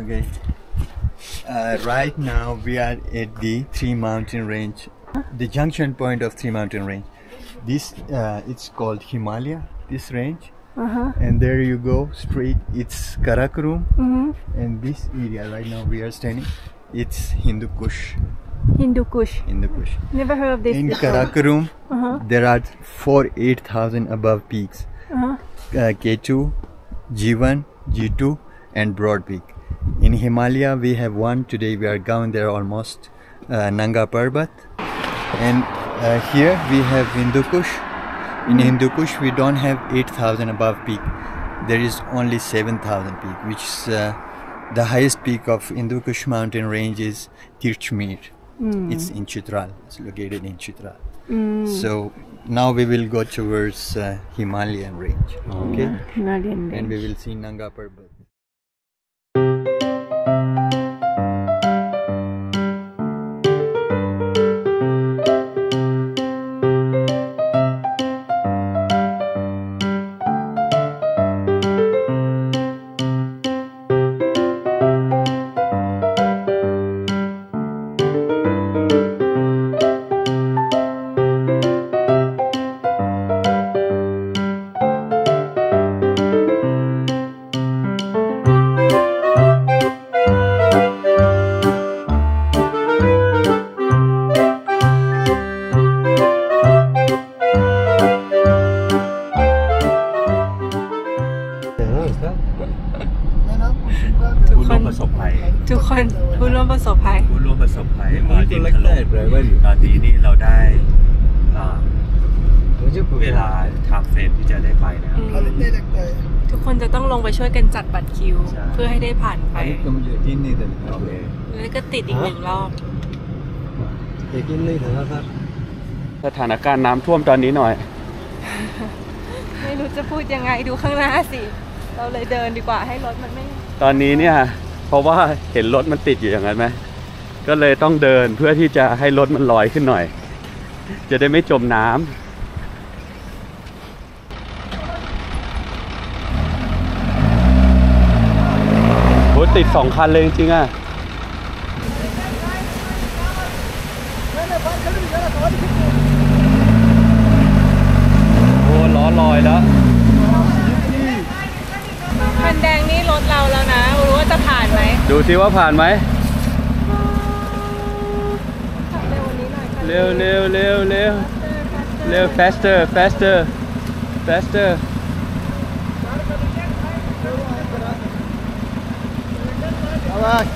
Okay. Uh, right now we are at the Three Mountain Range, the junction point of Three Mountain Range. This uh, it's called Himalaya. This range, Uh-huh. and there you go straight. It's Karakoram, Mm-hmm. and this area right now we are standing. It's Hindu Kush. Hindu Kush. Hindu Kush. Never heard of this In before. Uh-huh. there are four eight thousand above peaks. Uh-huh. uh, K2, G1, G2, and Broad Peak. In Himalaya, we have one. Today we are going there almost, uh, Nanga Parbat. And uh, here we have Hindu Kush. In Hindu Kush, we don't have 8,000 above peak. There is only 7,000 peak, which is uh, the highest peak of Hindu Kush mountain range is Tirchmir. It's in Chitral. It's located in Chitral. So now we will go towards uh, Himalayan range. Okay. Himalayan range. And we will see Nanga Parbat. ช่วยกันจัดบัตรคิว ใช่ เพื่อให้ได้ผ่านไปโอเค แล้วก็ติดอีกหนึ่งรอบสถานการณ์น้ำท่วมตอนนี้หน่อย ไม่รู้จะพูดยังไงดูข้างหน้าสิ เราเลยเดินดีกว่าให้รถมันไม่ ตอนนี้เนี่ยเพราะว่าเห็นรถมันติดอยู่อย่างนั้นไหมก็เลยต้องเดินเพื่อที่จะให้รถมันลอยขึ้นหน่อย จะได้ไม่จมน้ำโหติด สองคันเลยจริงๆอะโอ้ล้อลอยแล้ว คันแดงนี่รถเราแล้วนะรู้ว่าจะผ่านไหมดูซิว่าผ่านไหม ขับเร็วกวันนี้หน่อยค่ะเร็วเร็วเร็วเร็วเร็ว faster faster faster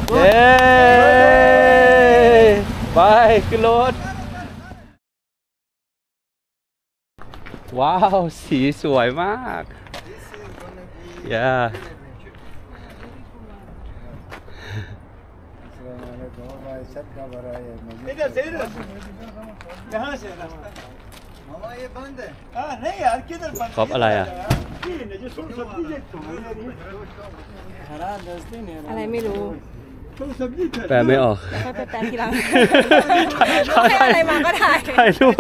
เย้ไปขึ้นรถ ว้าว สีสวยมากย่า इधर से इधर यहाँ से रास्ता Mama, ये बंद है. हाँ नहीं यार किधर बंद ครบ อะไรไม่รู้ แปลไม่ออกค่อยแปลทีหลังถ่ายอะไรมาก็ถ่าย ถ่ายรูป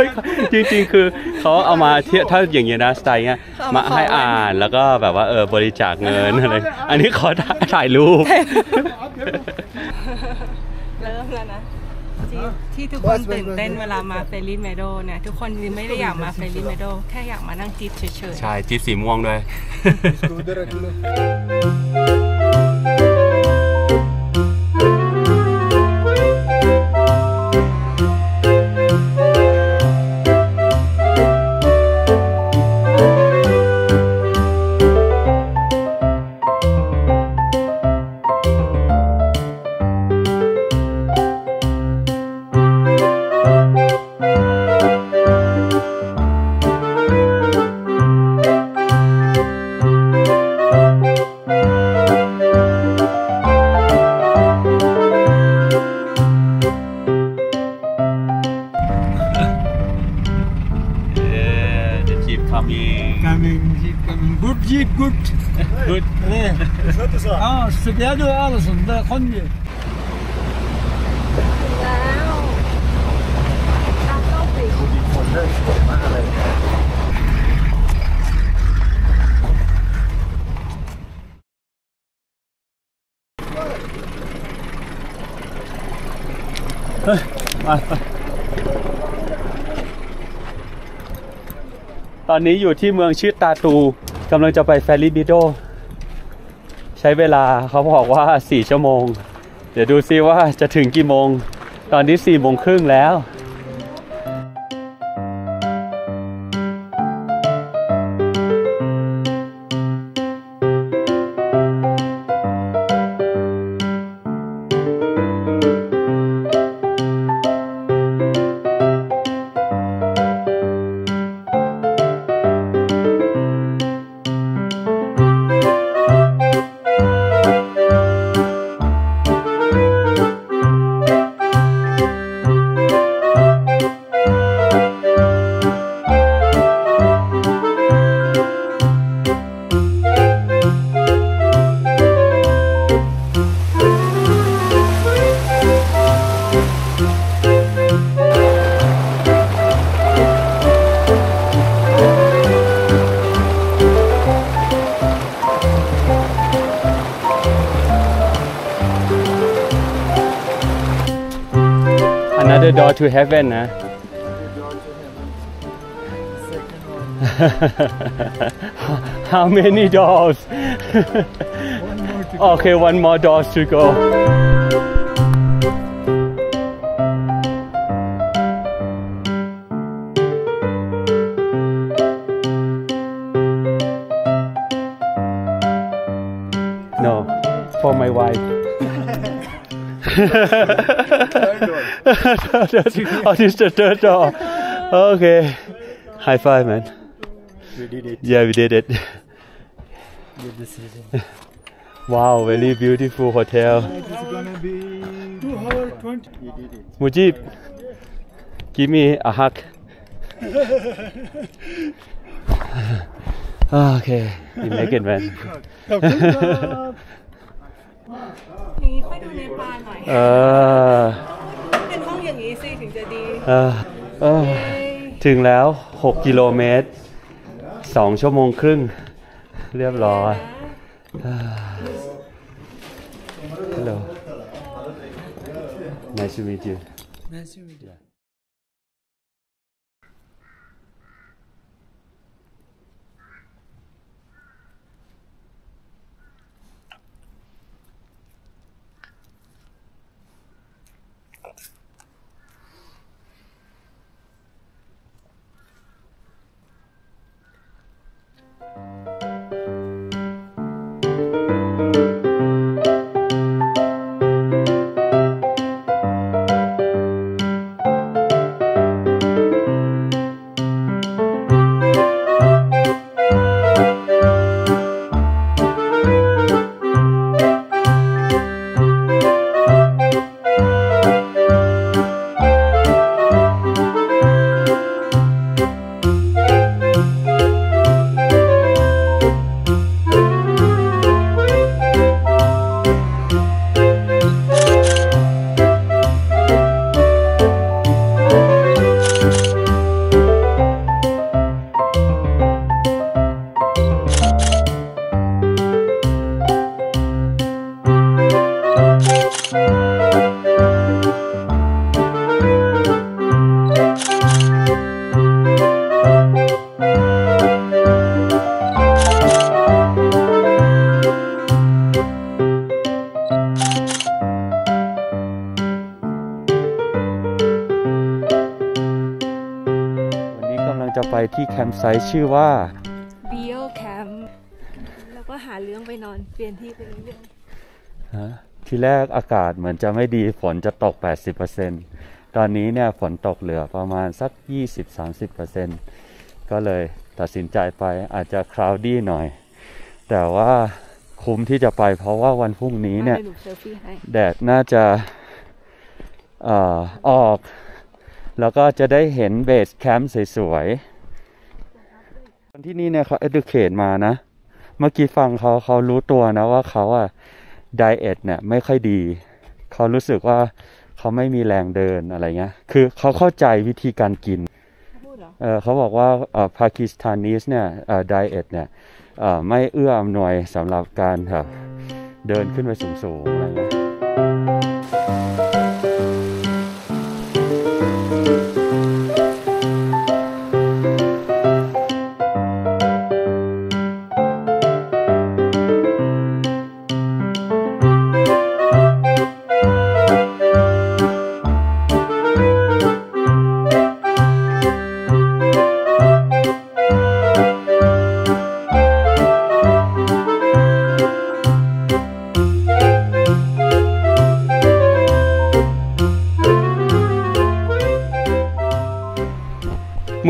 จริงๆ คือเขาเอามาเทียถ้าอย่างเงี้ยนะสไตล์เงี้ยมาให้อ่านแล้วก็แบบว่าเออบริจาคเงินอะไร อันนี้ขอถ่ายถ่ายรูป เริ่มแล้วนะ ที่ที่ทุกคนตื่นเต้นเวลามา Fairy Meadow เนี่ยทุกคนไม่ได้อยากมา Fairy Meadow แค่อยากมานั่งจิบเฉยๆ ใช่ จีบสีม่วงด้วย อนนี้อยู่ที่เมืองชื่อตาตูกำลังจะไปแฟริบิโด ใช้เวลาเขาบอกว่า 4 ชั่วโมง เดี๋ยวดูซิว่าจะถึงกี่โมง ตอนนี้4โมงครึ่งแล้ว to heaven นะ eh? How many doors? okay, one more doors to go. No, for my wife. oh, this is the third door. Okay. High five, man. We did it. Yeah, we did it. Good decision. Wow, very beautiful hotel. It's gonna be 2 hour 20. We did it. Mujib, give me a hug. okay, you make it, man. อย่างนี้ค่อยดูในปลาหน่อยเออ ถึงแล้ว 6 กิโลเมตร 2 ชั่วโมงครึ่ง เรียบร้อยฮัลโหล Nice to meet you. Nice to meet you. ไปที่แคมป์ไซต์ชื่อว่า Beyal Camp แล้วก็หาเรื่องไปนอนเปลี่ยนที่ไปเรื่อยฮะทีแรกอากาศเหมือนจะไม่ดีฝนจะตก 80%ตอนนี้เนี่ยฝนตกเหลือประมาณสัก 20-30%ก็เลยตัดสินใจไปอาจจะ cloudy หน่อย แต่ว่าคุ้มที่จะไปเพราะว่าวันพรุ่งนี้ๆเนี่ยอาหนูเซลฟี่ให้แดดน่าจะเอ่อออก แล้วก็จะได้เห็น base camp สวยๆคน ที่นี่เนี่ยเขา educate มานะ เมื่อกี้ฟังเขาเขารู้ตัวนะว่าเขาอะ diet เนี่ยไม่ค่อยดี เขารู้สึกว่าเขาไม่มีแรงเดินอะไรเงี้ย คือเขาเข้าใจวิธีการกินพูดเหรอเออเขาบอกว่าเอ่อ Pakistanis เนี่ยเอ่อ diet เนี่ยเอ่อไม่เอื้ออำนวยสำหรับการแบบเดินขึ้นไปสูงๆอะไรเงี้ย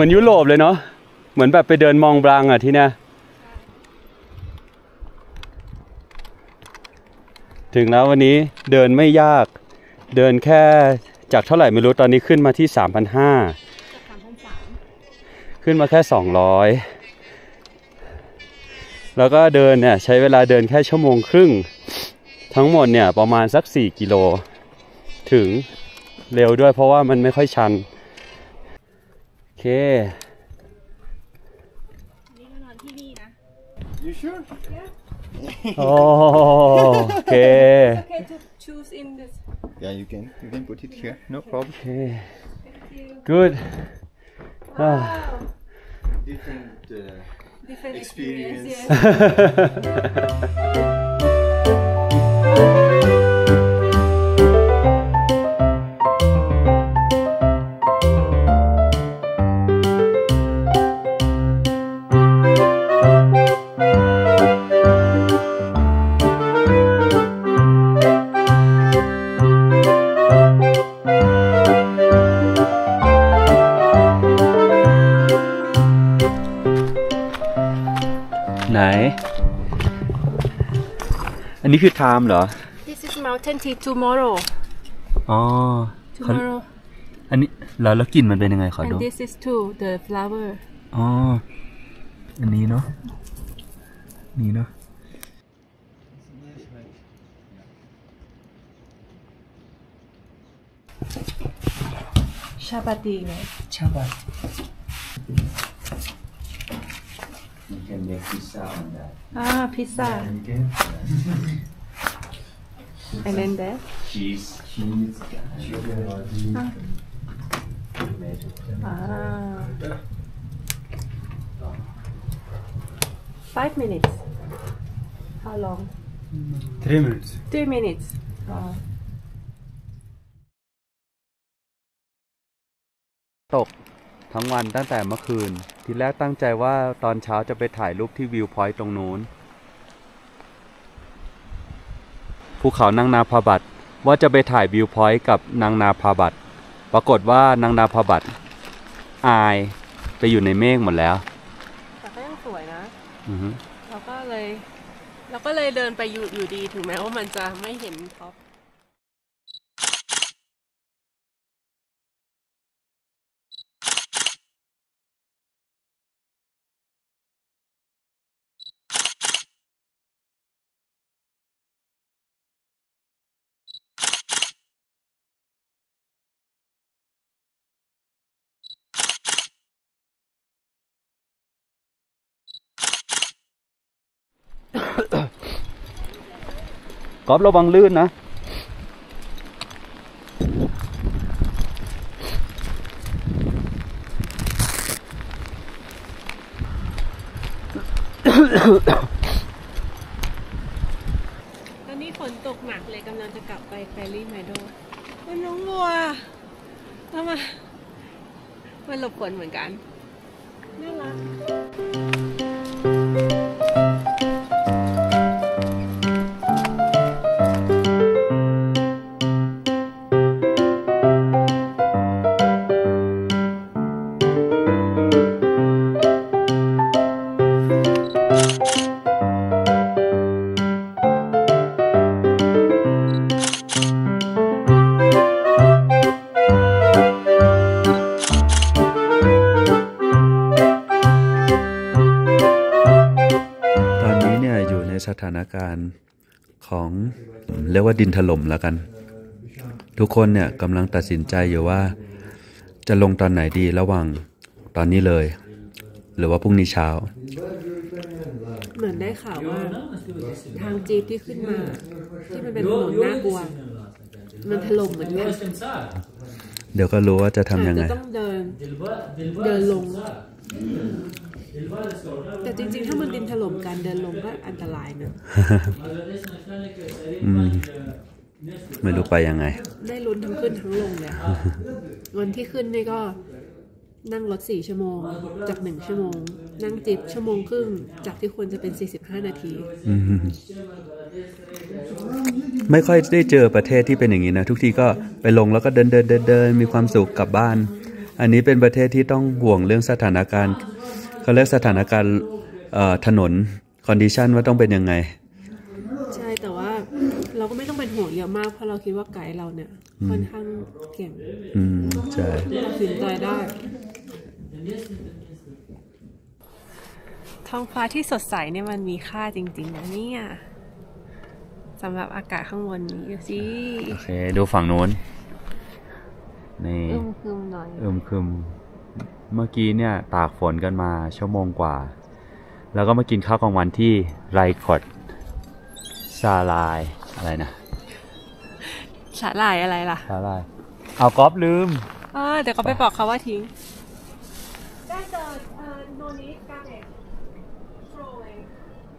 อนยุโรปเลยเนาะเหมือนแบบไปเดินมองบลังอะที่นี่ถึงแล้ววันนี้เดินไม่ยาก เดินแค่จากเท่าไหร่ไม่รู้ตอนนี้ขึ้นมาที่3,500ขึ้นมาแค่ 200 แล้วก็เดินเนี่ยใช้เวลาเดินแค่ชั่วโมงครึ่ง ทั้งหมดเนี่ยประมาณสัก 4 กิโล ถึงเร็วด้วยเพราะว่ามันไม่ค่อยชัน โอเค You sure? โอเค Okay to choose in this Yeah, you can. You can put it here. No problem. โอเค good อ่า Different. Uh, different Experience. yes. อันนี้คือ time เหรอ This is mountain tea tomorrow อ๋อ tomorrow อันนี้แล้วแล้วกลิ่นมันเป็นยังไงขอ and ดู this is too the flower อ๋อ อันนี้เนาะ นี่เนาะ ชาปาตีไง You can make pizza on that. Ah, pizza. And you can And then that? Cheese. Cheese. cheese. Ah. Ah. Five minutes. How long? Three minutes. Two minutes. Ah. Oh. ทั้งวันตั้งแต่เมื่อคืน ทีแรกตั้งใจว่าตอนเช้าจะไปถ่ายรูปที่ viewpoint ตรงนู้น ภูเขา Nanga Parbat ว่าจะไปถ่าย viewpoint กับ Nanga Parbat ปรากฏว่า Nanga Parbat อายไปอยู่ในเมฆหมดแล้ว แต่ก็ยังสวยนะอือฮึ เราก็เลย เราก็เลยเดินไปอยู่อยู่ดีถึงแม้ว่ามันจะไม่เห็น top กอบระวังลื่นนะ ตอนนี้ฝนตกหนักเลยกำลังจะกลับไปแฟรี่ไมโดมันน้องวัวแล้วมามันหลบฝนเหมือนกัน น่ารัก การณ์ของเรียกว่าดินถล่มแล้วกัน ทุกคนเนี่ยกำลังตัดสินใจอยู่ว่า จะลงตอนไหนดีระหว่างตอนนี้เลย หรือว่าพรุ่งนี้เช้า เหมือนได้ข่าวว่า ทางจีปที่ขึ้นมา ที่มันเป็นถนนน่ากลัวมันถล่มเหมือนกันเดี๋ยวก็รู้ว่าจะทำยังไงอาจจะต้องเดินเดินลง แต่จริงๆ ถ้ามันดินถล่มกันเดินลงก็อันตรายนะอืมไม่รู้ไปยังไง ได้ลุ้นทั้งขึ้นทั้งลงเลยวันที่ขึ้นนี่ก็นั่งรถสี่ชั่วโมง จากหนึ่งชั่วโมง นั่งจิบชั่วโมงครึ่ง จากที่ควรจะเป็น45นาที ไม่ค่อยได้เจอประเทศที่เป็นอย่างนี้นะ ทุกทีก็ไปลงแล้วก็เดินเดินเดินเดินมีความสุขกลับบ้าน อันนี้เป็นประเทศที่ต้องห่วงเรื่องสถานการณ์ เขาเรียกสถานการณ์เอ่อถนนคอนดิชันว่าต้องเป็นยังไง ใช่แต่ว่าเราก็ไม่ต้องเป็นห่วงเยอะมากเพราะเราคิดว่าไกด์เราเนี่ยค่อนข้างเก่งอืมใช่ตัดสินใจได้ท้องฟ้าที่สดใสเนี่ยมันมีค่าจริง ๆ นะเนี่ยสำหรับอากาศข้างบนนี้ดูสิโอเค ดูฝั่งนู้นนี่อึมครึมหน่อยอึมครึม เมื่อกี้เนี่ยตากฝนกันมาชั่วโมงกว่า แล้วก็มากินข้าวกลางวันที่ไรคอดซาลายอะไรนะสาหร่ายอะไรล่ะ ซาลายเอากอล์ฟลืมอ่าเดี๋ยวก็ไปบอกเขาว่าทิ้ง That's a uh, no need garbage throwaway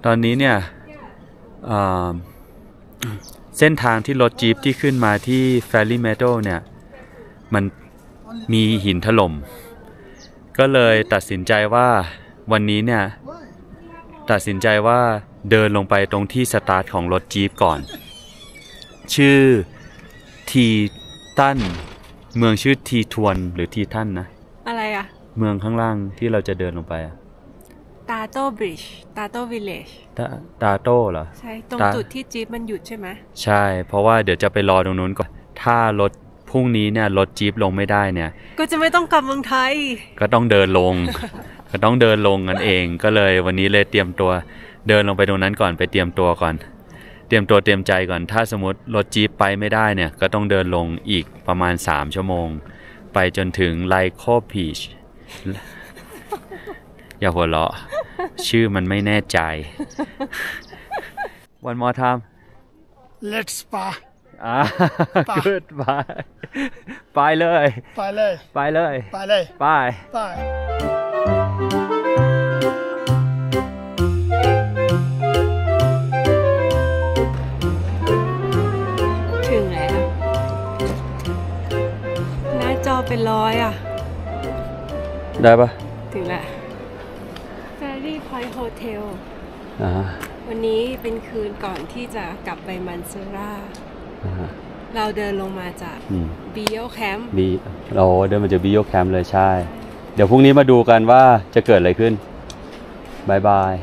ตอนนี้เนี่ยเอ่อเส้นทางที่รถจี๊ปที่ขึ้นมาที่ Ferry Meadow เนี่ย มันมีหินถล่ม ก็เลยตัดสินใจว่าวันนี้เนี่ย ตัดสินใจว่าเดินลงไปตรงที่สตาร์ทของรถจี๊ปก่อน ชื่อทีตันเมืองชื่อทีทวนหรือทีทันนะ อะไรอะ เมืองข้างล่างที่เราจะเดินลงไปอะตาโต้บริดจ์ตาโต้วิลเลจตาตาโต้เหรอ ใช่ ตรงตาจุดที่จี๊ปมันหยุดใช่ไหมใช่ เพราะว่าเดี๋ยวจะไปรอตรงนู้นก่อน ถ้ารถ พรุ่งนี้เนี่ยรถจี๊ปลงไม่ได้เนี่ย ก็จะไม่ต้องกลับเมืองไทย ก็ต้องเดินลง ก็ต้องเดินลงกันเอง ก็เลยวันนี้เลยเตรียมตัวเดินลงไปตรงนั้นก่อนไปเตรียมตัวก่อน เตรียมตัวเตรียมใจก่อน ถ้าสมมติรถจี๊ปไปไม่ได้เนี่ย ก็ต้องเดินลงอีกประมาณ 3 ชั่วโมง ไปจนถึงไลโคพีชอย่าหัวเราะ ชื่อมันไม่แน่ใจ One more time Let's spa อ่า good bye ไปเลย ไปเลย ไปเลย ไปเลย ไป ไปถึงแล้ว หน้าจอเป็นร้อยอะ ได้ปะถึงแล้ว Ferry Point Hotel อ่าวันนี้เป็นคืนก่อนที่จะกลับไปมันเซรา อ่าเราเดินลงมาจากอืมบีโอแคมป์บีเราเดินมาจากบีโยแคมป์เลยใช่ เดี๋ยวพรุ่งนี้มาดูกันว่าจะเกิดอะไรขึ้นบายบาย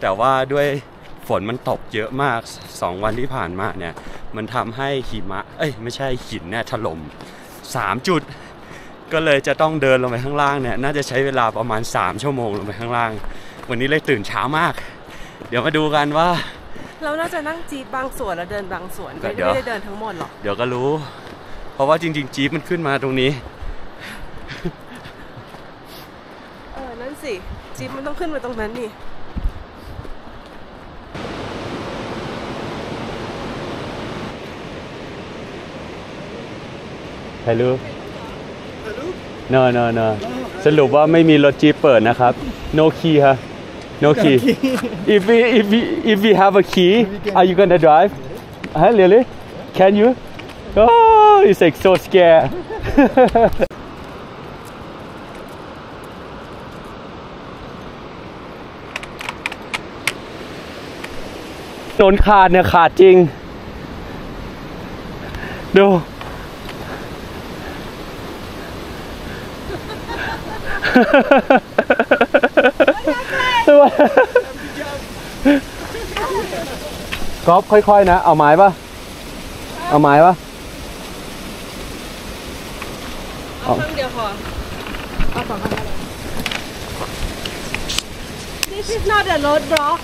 แต่ว่าด้วยฝนมันตกเยอะมากสองวันที่ผ่านมาเนี่ย มันทำให้หิมะ เอ้ย ไม่ใช่หินเนี่ยถล่มสามจุด ก็เลยจะต้องเดินลงไปข้างล่างเนี่ย น่าจะใช้เวลาประมาณ 3 ชั่วโมงลงไปข้างล่าง วันนี้เลยตื่นเช้ามาก เดี๋ยวมาดูกันว่า เราน่าจะนั่งจีบบางส่วนแล้วเดินบางส่วนก็ไม่เดี๋ยวได้เดินทั้งหมดหรอก เดี๋ยวก็รู้ เพราะว่าจริง ๆ จี๊ปมันขึ้นมาตรงนี้ เออ นั่นสิ จีบมันต้องขึ้นมาตรงนั้นนี่ถ่ายรูป no no no สรุปว่าไม่มีรถจี๊ปเปิดนะครับ no key ฮะ no key if we if we if we have a key are you gonna drive huh really can you oh it's like so scared ถนนขาดเนี่ยขาดจริง ดู ก๊อฟค่อย ๆ นะ เอาไม้ปะเอาไม้ปะเอาข้างเดียวพอเอาสองข้างเลย This is not a road block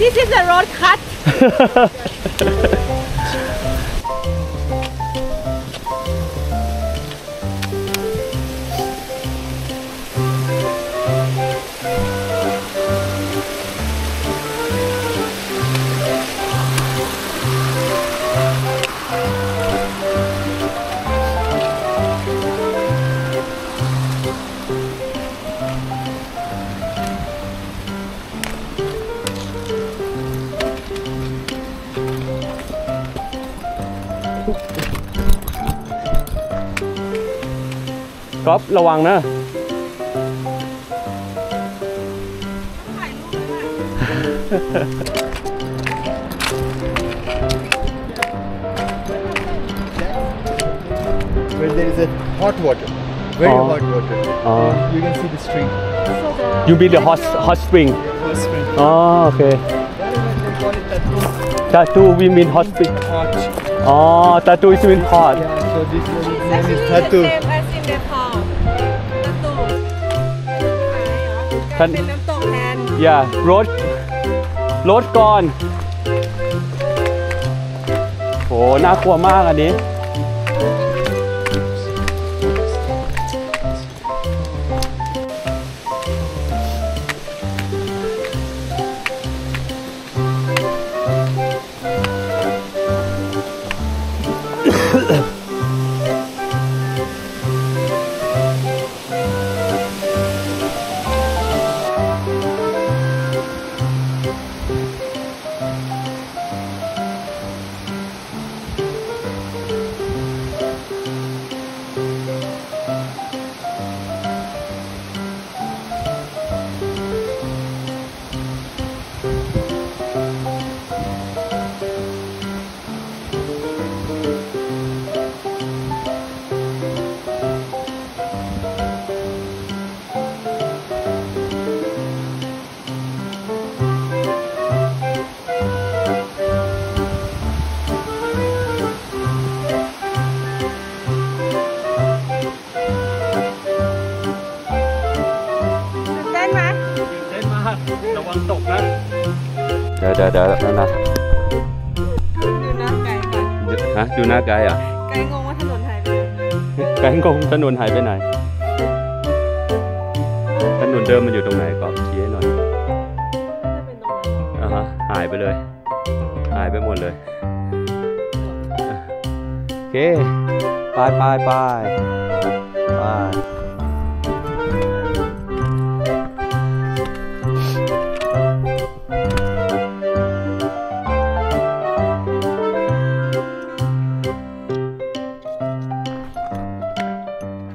This is a road cut ก๊อฟระวังนะถ่ายรูปเลยค่ะ Where there is a hot water, very Oh. hot water. อ๋อ You can see the stream. you mean the hot hot spring Hot spring. อ๋อโอเค That is what they call it tattoo. tattoo we mean hot spring Hot. อ๋อ tattoo is mean hot Yeah, so this one It's name actually is the tattoo. same as in Nepal เป็นน้ำตกแทนอย่ารถรถก่อนโหน่ากลัวมากอันนี้ ฮะดูหน้าไกด์อะไกลงงว่าถนนหายไปไหนไกด์งงถนนหายไปไหน ถนนเดิมมันอยู่ตรงไหนก็ชี้ให้หน่อยจะเป็นตรงนั้นอ่าฮะหายไปเลย หายไปหมดเลย โอเคไปไปไปไป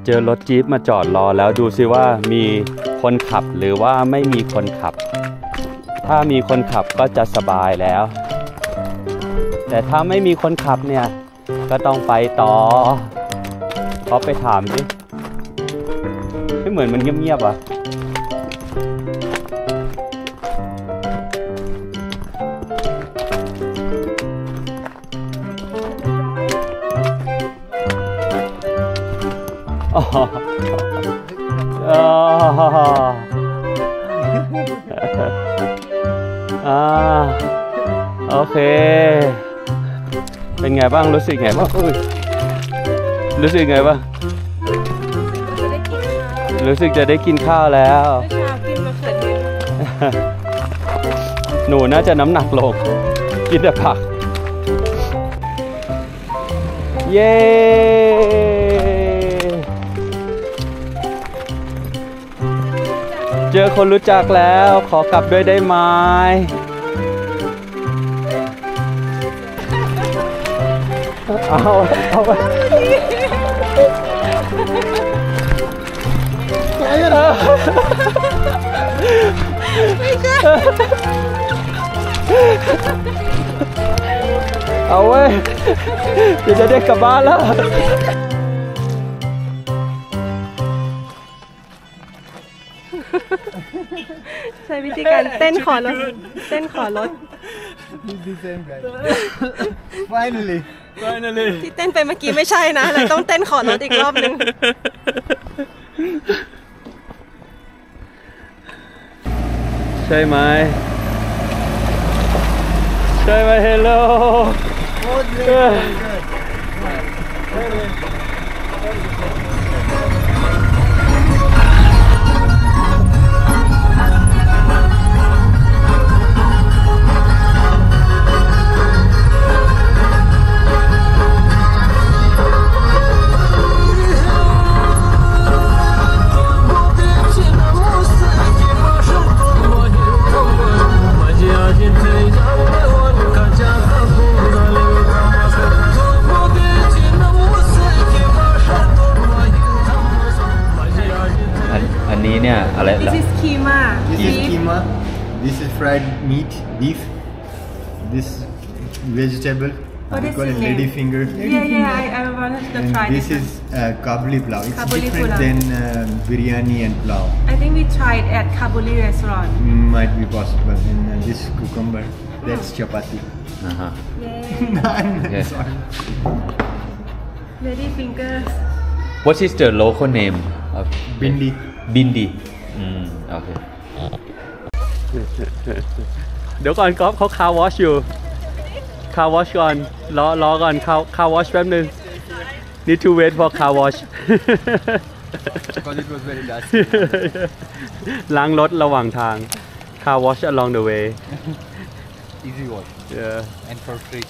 เจอรถจี๊ปมาจอดรอแล้วดูซิว่ามีคนขับหรือว่าไม่มีคนขับ ถ้ามีคนขับก็จะสบายแล้ว แต่ถ้าไม่มีคนขับเนี่ย ก็ต้องไปต่อเขาไปถามดิไม่เหมือนมันเงียบๆอะ โอเค เป็นไงบ้างรู้สึกไงบ้างอุ้ยรู้สึกไงบ้างจะได้กินข้าวรู้สึกจะได้กินข้าวแล้วเมื่อเช้ากินมะเขือเทศหนูน่าจะน้ำหนักลงกินแต่ผัก เย้ จอคนรู้จักแล้วขอกลับด้วยได้ไหมเอาเอาไปเอาเว้ยเดี๋ยวจะได้กลับบ้านแล้ว ใช้วิธีการเต้นขอรถเต้นขอรถ He's the same guy. Finally. ที่เต้นไปเมื่อกี้ไม่ใช่นะเลยต้องเต้นขอรถอีกรอบนึง ใช่ไหมใช่ไหมเฮลโล Oh, great. Very good. This is beef. keema. This is fried meat, beef. This vegetable. What we is call the it name? lady finger. Yeah, yeah, I, I wanted to And try this this. is uh, kabuli pulao. It's Kabuli different pulao. than uh, biryani and pulao. I think we tried at Kabuli restaurant. Might be possible. And uh, this cucumber, that's Hmm. chapati. นะฮะ Yay. Naan, Yeah. sorry. Lady fingers. What is the local name of Bindi. Bindi อืม โอเค เดี๋ยวก่อนก๊อฟเขาคาวอชอยู่ คาวอชก่อนรอรอก่อนคาวคาวอชแป๊บนึง need to wait for car wash Because it was very dusty. ล้างรถระหว่างทาง car wash along the way Easy wash. yeah And for free.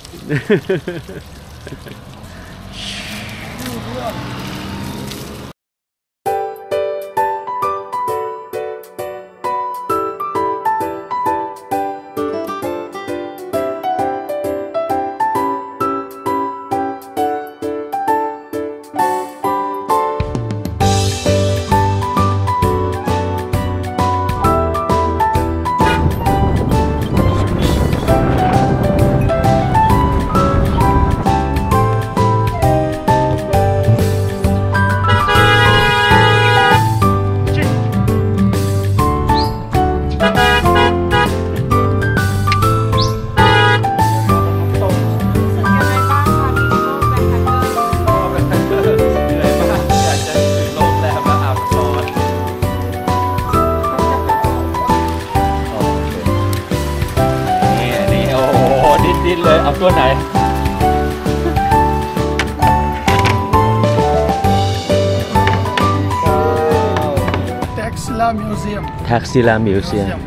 Museum. แท็กซิลามิวเซียม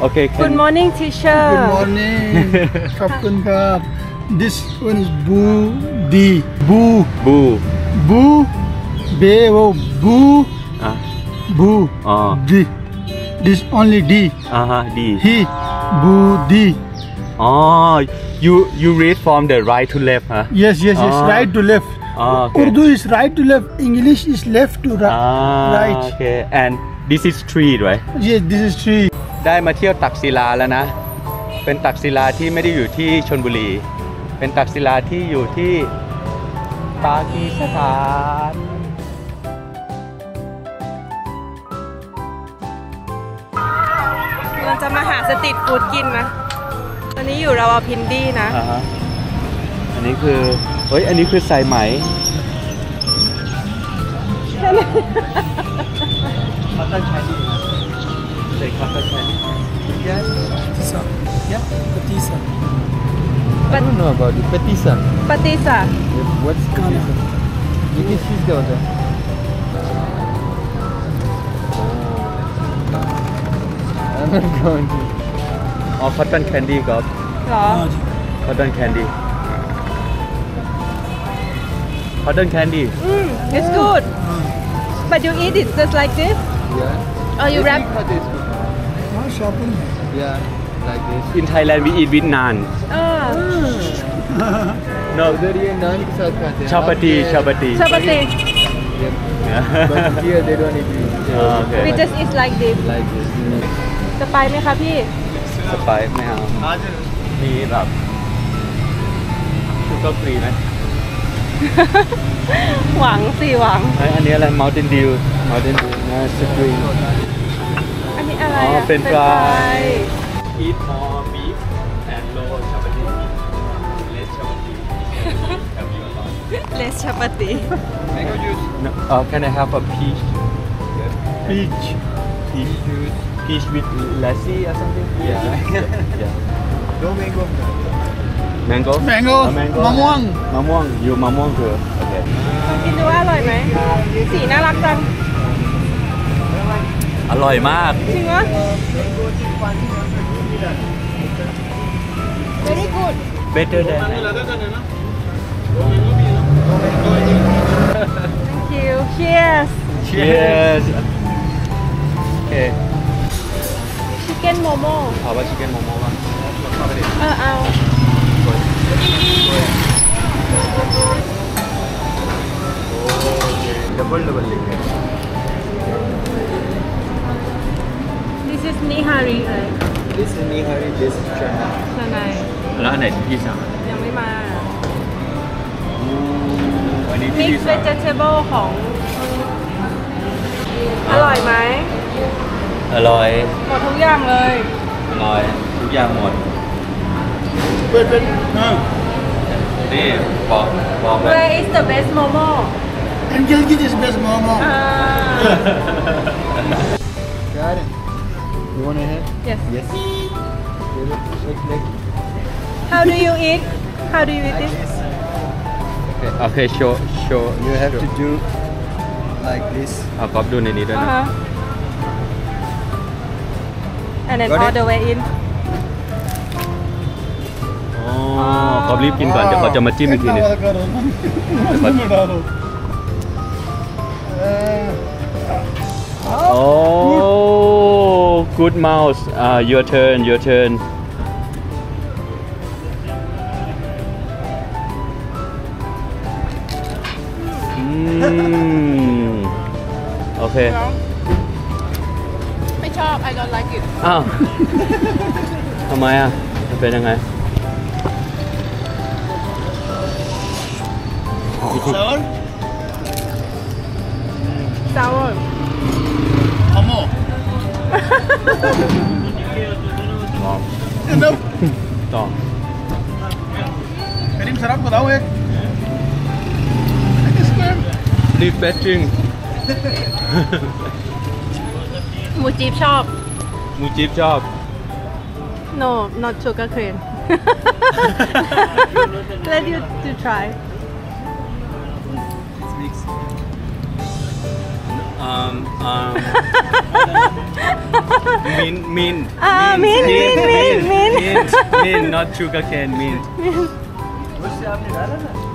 โอเค Good morning teacher. Good morning. Kapkan Kap. This one is Boo D. Boo. บู Boo. Be wo Boo. อะ Boo. อ๋อ D. This only D. อ่าฮะดี He. Boo D. อ๋อ you you read from the right to left ฮะ Yes, yes, yes. Ah. Right to left. อ๋อโอเค Urdu is right to left. English is left to อ่า right. right. โอเค and this is tree right Yes, this is tree. ได้มาเที่ยวตักศิลาแล้วนะ เป็นตักศิลาที่ไม่ได้อยู่ที่ชนบุรี เป็นตักศิลาที่อยู่ที่ปากีสถานเราจะมาหา street food กินนะตอนนี้อยู่ Rawalpindi นะ อ่าฮะอันนี้คือ เฮ้ย อันนี้คือสายไหม cotton candy ใช่ cotton candy Patisa. Yeah, Patisa. I don't know about it. Patisa. Patisa What's patisa? You can choose the order. I'm not going to. อ๋อคอตตอนแคนดี้ครับหรอคอ cotton candy. Mm, it's good. But you eat it just like this? Yeah. Or you wrap? Yeah, like this. In Thailand, we eat with naan. Ah. no. Chapati, chapati. Chapati. Yeah. but here they don't eat it. Yeah. Okay. We just eat like this. Like this. สไปไหมคะพี่สไปไม่เอามีแบบชูการ์ฟรีไหม หวังสิหวังไอยอันนี้อะไร Mountain Dew Mountain Dew นะสกรีนอันนี้อะไรอ๋ออะเป็นฟรายย Eat more beef and low chapati less chapati Have you a lot? เลสชาปาติ Mango juice. No, uh, can I have a peach Peach. peach juice peach with lassi or something yeah yeah No mango. Mango Mango. Ah, mango มะม่วงมะม่วงอยู่มะม่วงคือโอเคลองกินดูว่าอร่อยไหมสีน่ารักจังอร่อยมาก จริงวะ very good better than thank you cheers cheers โอเค chicken momo ขอว่าชิคเก้นโมโม่บ้างเออเอาโ double double लिखे हैं This is Nihari เลย This is Nihari, this is Chana. ชนาย แล้วอันไหนที่พี่สั่ง ยังไม่มา อันนี้ที่ Mix พี่สั่ง vegetable ของ อร่อยไหม อร่อย หมดทุกอย่างเลย อร่อย ทุกอย่างหมด Wait, wait. No. นี่บอกบอกแบบ Where is the best momo And Gilgit is best momo. อ่า Got it. You want to have? Yes Yes. Give it, shake leg. How do you eat How do you eat Like it this. โอเคโชว์โชว์ You have to do like this. เอาก๊อฟดูในนี้ด้วยอ่านะฮะ and then Got all it? the way in อ๋อ ก๊อฟรีบกินก่อนเดี๋ยวเขาจะมาจิ้มอีกทีหนึง Karo. Uh, โอ้ good mouse อ่า your turn your turn อืมโอเค ไม่ชอบ I don't like it อ้าว ทำไมอะ มันเป็นยังไง sour? sour Momo. Enough. ต่อ Karim sarap ko daw eh. I guess, ma'am. refreshing หมูจี๊บชอบ หมูจิ๊บชอบ No not sugar cane Let you to try um, um, mint, mint, uh, mint, mint, mint, mint, mint, mint, not sugar cane, mint.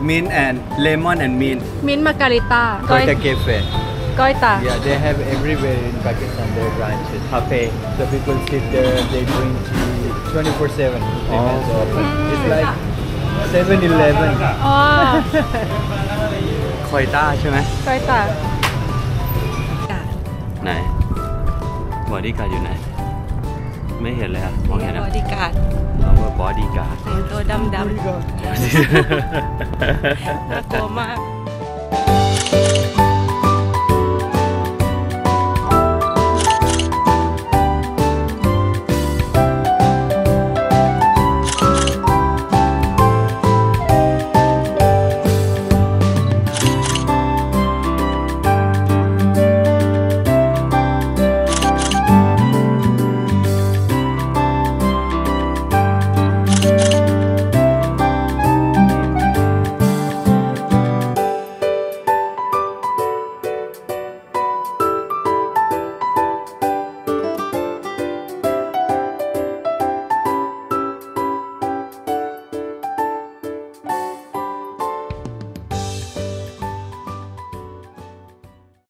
mint and lemon and mint. Mint margarita. Goita cafe. Goita. Yeah, they have everywhere in Pakistan their branches. Cafe. So people sit there, they drink tea 24 7. Oh. It's like 7 Eleven. Oh. อคอยต้าใช่ไหมก้อยตาไหนบอดี้การ์ดอยู่ไหน ไม่เห็นเลยอะมองเห็นบอะอดี้การ์ดเอาว่าบอดี้การ์ดแต่งตัวดำๆน่ากลัวมาก